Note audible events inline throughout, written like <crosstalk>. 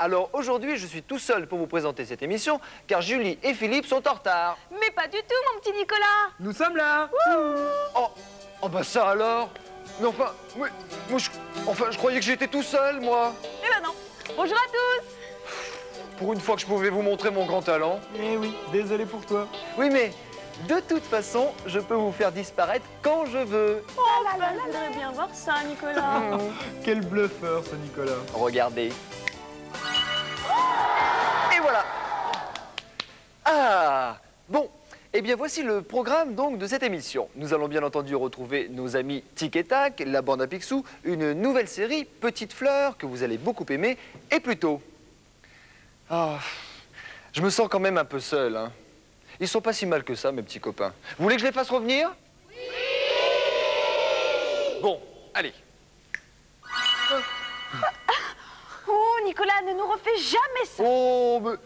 Alors aujourd'hui, je suis tout seul pour vous présenter cette émission, car Julie et Philippe sont en retard. Mais pas du tout, mon petit Nicolas Nous sommes là Oh, oh bah ça alors Mais enfin, moi, je, enfin, je croyais que j'étais tout seul, moi. Eh ben non Bonjour à tous Pour une fois que je pouvais vous montrer mon grand talent. Eh oui, désolé pour toi. Oui, mais de toute façon, je peux vous faire disparaître quand je veux. Oh, bah, je voudrais bien voir ça, Nicolas <laughs> Quel bluffeur ce Nicolas. Regardez. Eh bien voici le programme donc de cette émission. Nous allons bien entendu retrouver nos amis Tic et Tac, la bande à Picsou, une nouvelle série, Petite Fleur, que vous allez beaucoup aimer, et plus tôt. Ah, je me sens quand même un peu seul. Hein. Ils sont pas si mal que ça, mes petits copains. Vous voulez que je les fasse revenir? Oui Bon, allez. Oh, Nicolas, ne nous refais jamais ça Oh, mais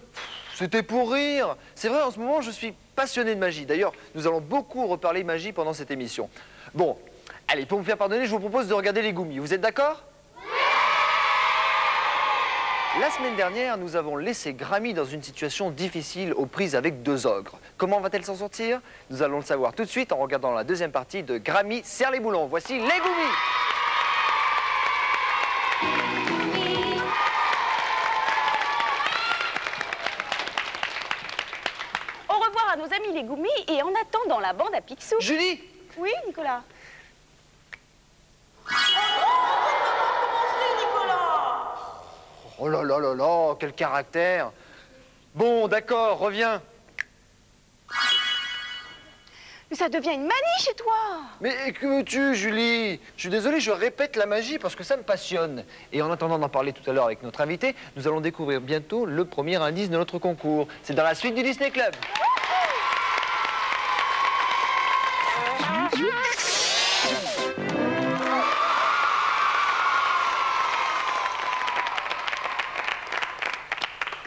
c'était pour rire. C'est vrai, en ce moment, je suis passionné de magie. D'ailleurs, nous allons beaucoup reparler magie pendant cette émission. Bon, allez, pour me faire pardonner, je vous propose de regarder les Goumis. Vous êtes d'accord? La semaine dernière, nous avons laissé Grammy dans une situation difficile aux prises avec deux ogres. Comment va-t-elle s'en sortir? Nous allons le savoir tout de suite en regardant la deuxième partie de Grammy serre les boulons. Voici les Goumis les Goumis et en attendant la bande à Picsou. Julie Oui, Nicolas Oh là là là là, quel caractère Bon, d'accord, reviens. Mais ça devient une manie chez toi Mais que veux-tu, Julie? Je suis désolé, je répète la magie parce que ça me passionne. Et en attendant d'en parler tout à l'heure avec notre invité, nous allons découvrir bientôt le premier indice de notre concours. C'est dans la suite du Disney Club.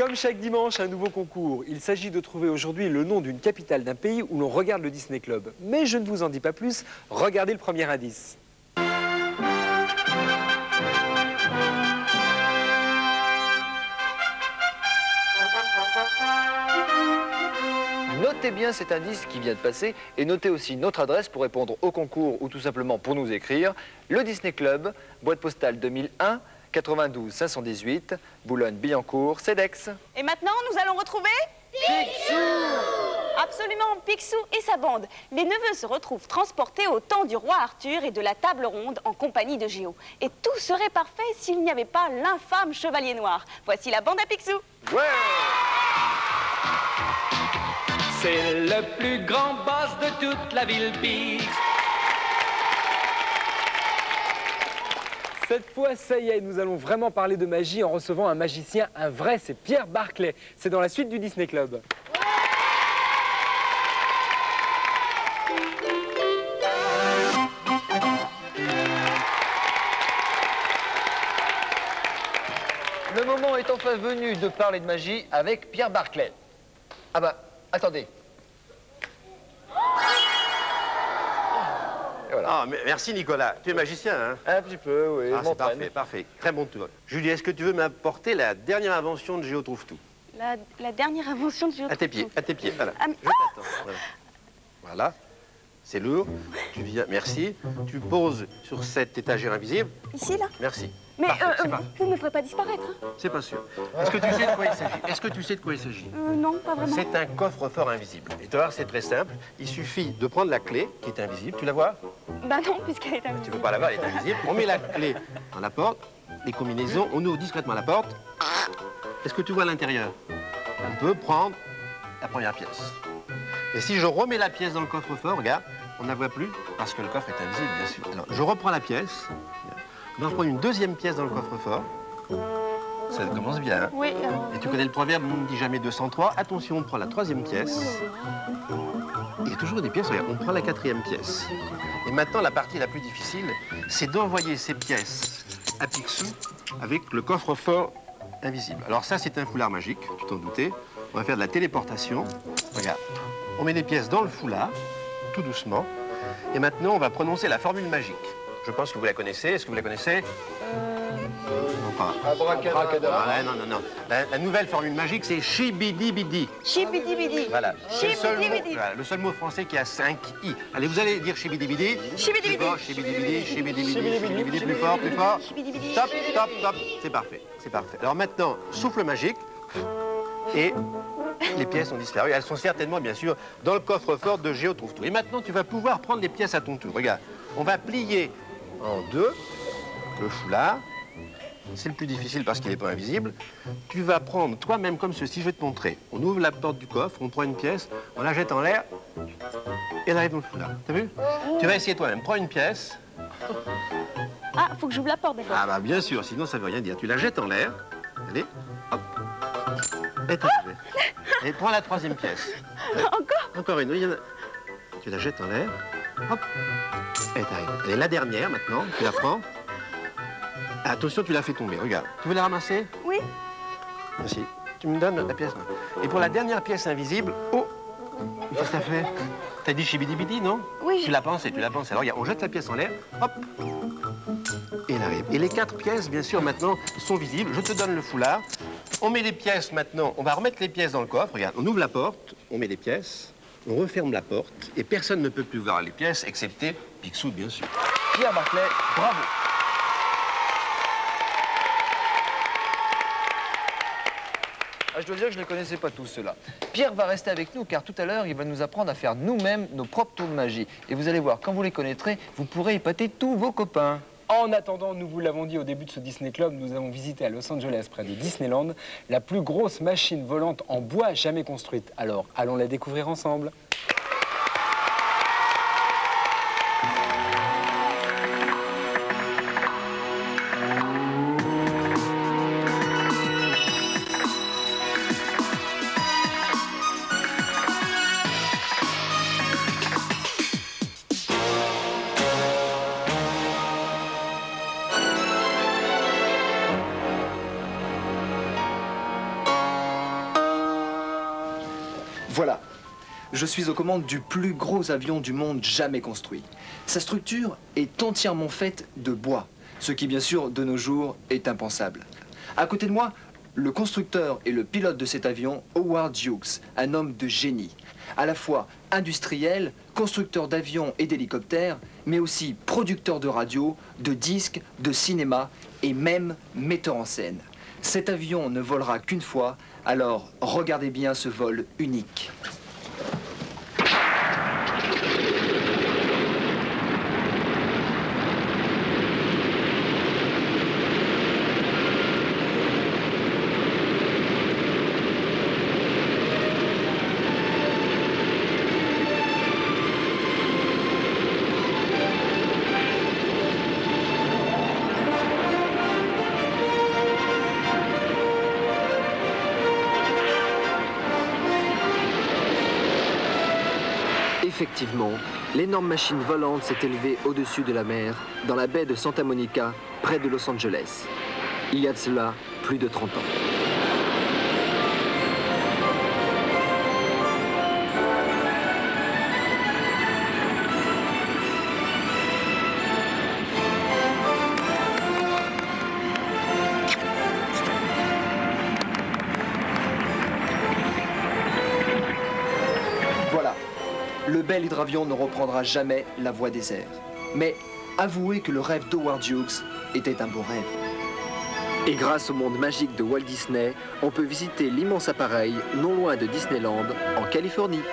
Comme chaque dimanche, un nouveau concours. Il s'agit de trouver aujourd'hui le nom d'une capitale d'un pays où l'on regarde le Disney Club. Mais je ne vous en dis pas plus, regardez le premier indice. Notez bien cet indice qui vient de passer et notez aussi notre adresse pour répondre au concours ou tout simplement pour nous écrire. Le Disney Club, boîte postale 2001, 92 518, Boulogne-Billancourt, CEDEX. Et maintenant, nous allons retrouver Absolument, Picsou et sa bande. Les neveux se retrouvent transportés au temps du roi Arthur et de la table ronde en compagnie de Géo. Et tout serait parfait s'il n'y avait pas l'infâme chevalier noir. Voici la bande à Picsou. Ouais C'est le plus grand boss de toute la ville Pix. Cette fois, ça y est, nous allons vraiment parler de magie en recevant un magicien, un vrai, c'est Pierre Barclay. C'est dans la suite du Disney Club. Le moment est enfin venu de parler de magie avec Pierre Barclay. Ah bah, attendez. Voilà. Ah, mais- merci Nicolas. Tu es magicien, hein? Un petit peu, oui. Ah, c'est parfait, parfait. Très bon tour. Julie, est-ce que tu veux m'apporter la dernière invention de Géo Trouve Tout? La, la dernière invention de Géo. À tes pieds, à tes pieds. Voilà. Ah, mais- Je t'attends. Voilà. Voilà. C'est lourd. Tu viens. Merci. Tu poses sur cette étagère invisible. Ici, là Merci. Mais Parfait, euh, euh, vous ne me ferez pas disparaître hein C'est pas sûr. Est-ce que tu sais de quoi il s'agit? Est-ce que tu sais de quoi il s'agit? Euh, Non, pas vraiment. C'est un coffre-fort invisible. Et tu c'est très simple. Il suffit de prendre la clé qui est invisible. Tu la vois? Bah non, puisqu'elle est Tu invisible. peux pas la voir, elle est invisible. On met la clé dans la porte, les combinaisons, on ouvre discrètement la porte. Est-ce que tu vois l'intérieur? On peut prendre la première pièce. Et si je remets la pièce dans le coffre-fort, regarde, on ne la voit plus parce que le coffre est invisible, bien sûr. Alors, je reprends la pièce. On va reprendre une deuxième pièce dans le coffre-fort. Ça commence bien. hein Oui, euh, et tu connais le proverbe, on ne dit jamais 203. Attention, on prend la troisième pièce. Il y a toujours des pièces, regarde, on prend la quatrième pièce. Et maintenant, la partie la plus difficile, c'est d'envoyer ces pièces à Picsou avec le coffre-fort invisible. Alors ça, c'est un foulard magique, tu t'en doutais. On va faire de la téléportation. Regarde, on met les pièces dans le foulard, tout doucement. Et maintenant, on va prononcer la formule magique. Je pense que vous la connaissez. Est-ce que vous la connaissez? Euh, Non, pas. Abracadabra. Ah, ouais, non, non, non. La, la nouvelle formule magique, c'est chibidi-bidi. Chibidi-bidi. Voilà. C'est le seul mot- Chibidi-bidi. voilà, le seul mot français qui a 5 i. Allez, vous allez dire chibidi-bidi. Chibidi-bidi. Plus fort, chibidi-bidi, chibidi-bidi, chibidi-bidi, plus fort, plus fort. Top, top, top. C'est parfait, c'est parfait. Alors maintenant, souffle magique. Et les pièces ont disparu. Elles sont certainement, bien sûr, dans le coffre-fort de Géo Trouve Tout. Et maintenant, tu vas pouvoir prendre les pièces à ton tour. Regarde, on va plier en deux le foulard. C'est le plus difficile parce qu'il n'est pas invisible. Tu vas prendre toi-même comme ceci, je vais te montrer. On ouvre la porte du coffre, on prend une pièce, on la jette en l'air et elle arrive dans le foulard. T'as vu? Tu vas essayer toi-même. Prends une pièce. Ah, faut que j'ouvre la porte d'abord. Ah bah bien sûr, sinon ça veut rien dire. Tu la jettes en l'air. Allez, t'es arrivé. Et prends la troisième pièce. Encore Encore une. oui, il y en a- Tu la jettes en l'air. Hop. Et t'arrives. Allez, la dernière maintenant. Tu la prends. Attention, tu la fais tomber. Regarde. Tu veux la ramasser? Oui. Merci. Tu me donnes la pièce. Et pour la dernière pièce invisible, oh Qu'est-ce que ça fait? T'as dit chibidi-bidi, non? Oui, Tu l'as pensé, tu l'as pensé. Alors regarde, on jette la pièce en l'air, hop Et elle arrive. Et les quatre pièces, bien sûr, maintenant, sont visibles. Je te donne le foulard. On met les pièces maintenant, on va remettre les pièces dans le coffre. Regarde, on ouvre la porte, on met les pièces, on referme la porte, et personne ne peut plus voir les pièces, excepté Picsou, bien sûr. Pierre Barclay, bravo. Ah, je dois dire que je ne les connaissais pas tous ceux-là. Pierre va rester avec nous car tout à l'heure, il va nous apprendre à faire nous-mêmes nos propres tours de magie. Et vous allez voir, quand vous les connaîtrez, vous pourrez épater tous vos copains. En attendant, nous vous l'avons dit au début de ce Disney Club, nous avons visité à Los Angeles, près de Disneyland, la plus grosse machine volante en bois jamais construite. Alors, allons la découvrir ensemble. Je suis aux commandes du plus gros avion du monde jamais construit. Sa structure est entièrement faite de bois, ce qui bien sûr de nos jours est impensable. À côté de moi, le constructeur et le pilote de cet avion, Howard Hughes, un homme de génie, à la fois industriel, constructeur d'avions et d'hélicoptères, mais aussi producteur de radio, de disques, de cinéma et même metteur en scène. Cet avion ne volera qu'une fois, alors regardez bien ce vol unique. Effectivement, l'énorme machine volante s'est élevée au-dessus de la mer, dans la baie de Santa Monica, près de Los Angeles. Il y a de cela plus de 30 ans. Bel hydravion ne reprendra jamais la voie des airs. Mais avouez que le rêve d'Howard Hughes était un beau rêve. Et grâce au monde magique de Walt Disney, on peut visiter l'immense appareil non loin de Disneyland, en Californie.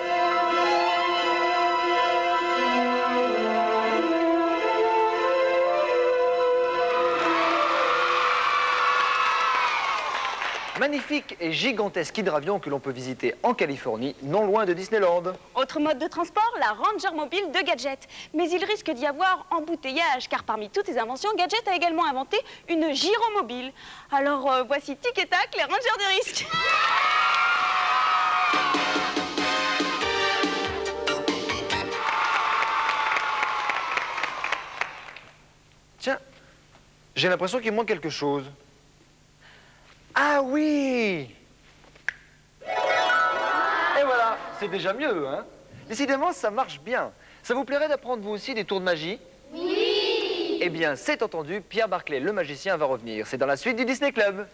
Magnifique et gigantesque hydravion que l'on peut visiter en Californie, non loin de Disneyland. Autre mode de transport, la Ranger mobile de Gadget. Mais il risque d'y avoir embouteillage, car parmi toutes ses inventions, Gadget a également inventé une gyromobile. Alors euh, voici Tic et Tac, les Rangers du risque. Tiens, j'ai l'impression qu'il manque quelque chose. Ah oui Et voilà, c'est déjà mieux, hein Décidément, ça marche bien. Ça vous plairait d'apprendre vous aussi des tours de magie? Oui Eh bien, c'est entendu, Pierre Barclay, le magicien, va revenir. C'est dans la suite du Disney Club.